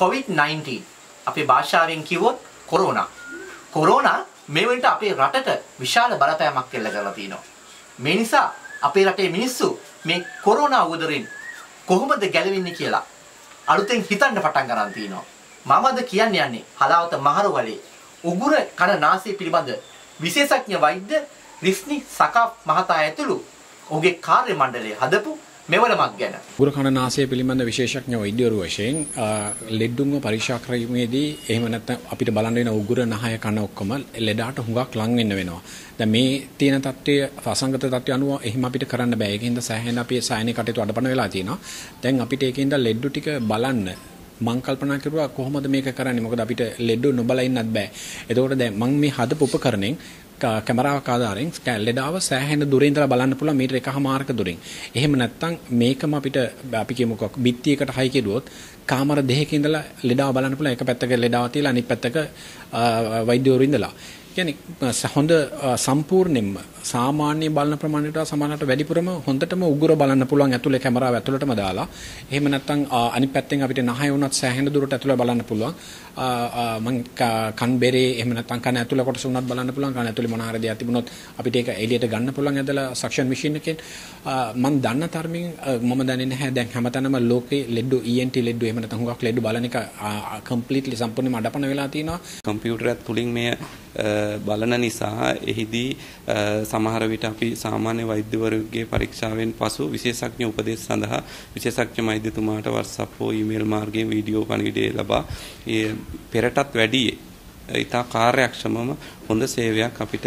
COVID-19 අපේ භාෂාවෙන් කිව්වොත් කොරෝනා. කොරෝනා මේ වෙනට අපේ රටට විශාල බලපෑමක් එල්ල කරලා තිනවා. මේ නිසා අපේ රටේ මිනිස්සු මේ කොරෝනා උදරින් කොහොමද ගැලවෙන්නේ කියලා අලුතෙන් හිතන්න පටන් ගන්න තිනවා. මමද කියන්න යන්නේ හලාවත මහරවලේ උගුර කන නාසය පිළිබඳ විශේෂඥ වෛද්‍ය රිස්නි සකා මහතා ඇතුළු ඔහුගේ කාර්ය මණ්ඩලය හදපු මෙවලමක් ගැන. උගුර කන නාසය පිළිබඳ විශේෂඥ වෛද්‍යවරු වශයෙන් ලෙඩ්ඩුන්ව පරීක්ෂා කිරීමේදී එහෙම නැත්නම් අපිට බලන්න වෙන උගුර නහය කන ඔක්කොම ලෙඩාට හුඟක් ලං වෙන්න වෙනවා. දැන් මේ තියෙන தත්ත්වය අසංගත தත්ත්වය අනුව එහෙම අපිට කරන්න බෑ. ඒකින්ද සෑහෙන අපේ සායනික කටයුතු අඩපණ වෙලා තියෙනවා. දැන් අපිට ඒකින්ද ලෙඩ්ඩු ටික බලන්න මං කල්පනා කරුවා කොහොමද මේක කරන්නේ මොකද අපිට ලෙඩ්ඩු නොබලා ඉන්නත් බෑ. එතකොට දැන් මං මේ හදපු උපකරණෙන් කැමරාවක් ආධාරයෙන් ලෙඩාව සෑහෙන දුරින් ඉඳලා බලන්න පුළුවන් මීටර එකහමාරක දුරින්. එහෙම නැත්නම් මේකම අපිට අපි කියමුකෝ බිත්තියකට හයි කෙරුවොත් කාමර දෙකක ඉඳලා ලෙඩාව බලන්න පුළුවන් එක පැත්තක ලෙඩාව තියලා අනිත් පැත්තක වෛද්‍යවරු ඉඳලා. කියන්නේ හොඳ සම්පූර්ණයෙන්ම සාමාන්‍ය බලන ප්‍රමාණයට සමානට වැඩිපුරම හොඳටම උගුර බලන්න පුළුවන් ඇතුලේ කැමරාව ඇතුළටම දාලා. එහෙම නැත්නම් අනිත් පැත්තෙන් අපිට නහය වුණත් සෑහෙන දුරට ඇතුළේ බලන්න පුළුවන්. මං කන් බෙරේ එහෙම නැත්නම් කන ඇතුළේ කොටස උනත් බලන්න පුළුවන්. කන ඇතුළේ මොන හරි දෙයක් තිබුණොත් අපිට ඒක එළියට ගන්න පුළුවන් ඇදලා සක්ෂන් මැෂින් එකෙන්. මං දන්න තරමින් මම දන්නේ නැහැ දැන් හැමතැනම ලෝකේ ලෙඩ්ඩු ENT ලෙඩ්ඩු එහෙම නැත්නම් හුඟක් ලෙඩ්ඩු බලන එක කම්ප්ලීට්ලි සම්පූර්ණයෙන්ම අඩපණ වෙලා තියෙනවා. කම්පියුටරයක් තුලින් මේ බලන නිසා එහිදී සමහර විට අපි සාමාන්‍ය වෛද්‍යවරුගේ පරීක්ෂාවෙන් පසු විශේෂඥ උපදෙස් සඳහා විශේෂඥ වෛද්‍යතුමාට WhatsApp හෝ ඊමේල් මාර්ගයෙන් වීඩියෝ පණිවිඩය ලබා පෙරටත් වැඩි ඉතා කාර්යක්ෂමම හොඳ සේවයක් අපිට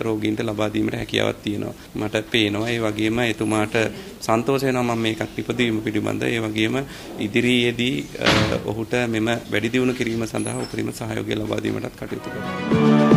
රෝගීන්ට ලබා දීමට හැකියාවක් තියෙනවා. මට පේනවා ඒ වගේම එතුමාට සන්තෝෂ වෙනවා මම මේකත් ඉපදවීම පිළිබඳ. ඒ වගේම ඉදිරියේදී ඔහුට මෙම වැඩි දියුණු කිරීම සඳහා උපරිම සහයෝගය ලබා දීමටත් කටයුතු කරනවා.